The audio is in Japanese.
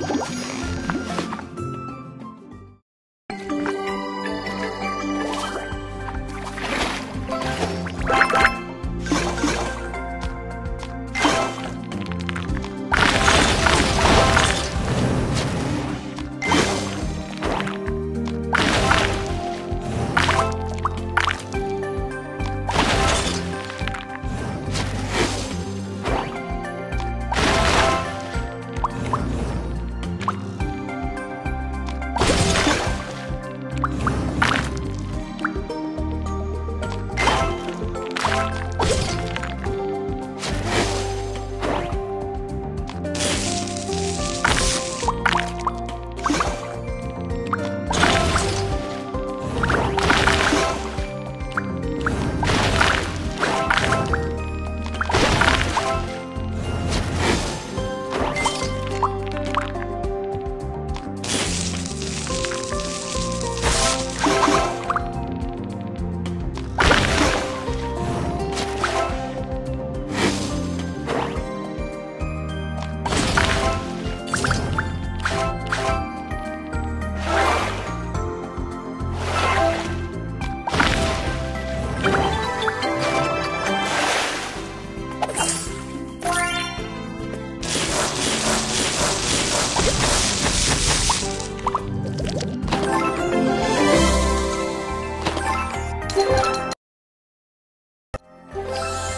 you you